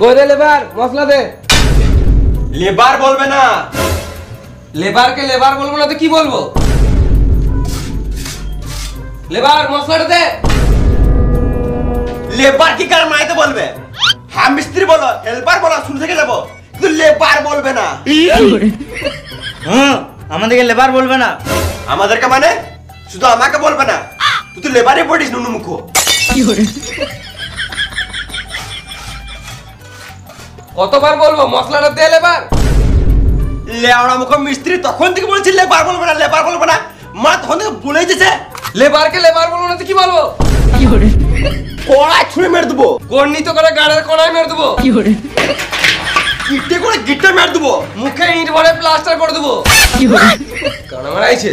কই দে লেবার? মশলা দে। লেবার বলবে না। লেবারকে লেবার বলব না তো কি বলব? লেবার মশলাটা দে। লেবার কি কার মাইতে বলবে? হ্যাঁ মিস্ত্রি বলো হেল্পার বলো শুরু থেকে যাব। কিন্তু লেবার বলবে না। হুম আমাদেরকে লেবার বলবে না। আমাদেরকে মানে? শুধু আমাকে বলবে না। তুই তো লেবারে পড়িস নুনু মুখ কতবার বলব? মশলাটা দে লেবার। লেওড়া মুখ মিস্ত্রি তখন থেকে বলছি লেবার বলবে না লেবার বলবে না। মা তখন থেকে বলে দিয়েছে লেবারকে লেবার বলব না তো কি বলব? কড়াই ছুঁড়ে মেরে দেবো। গর্ণিত করে গাড়ের কোনায় মেরে দেবো। গিটে করে গিটে মেরে দেবো। মুখে ইট ভরে প্লাস্টার করে দেবো। কি করে কানা মারাইছে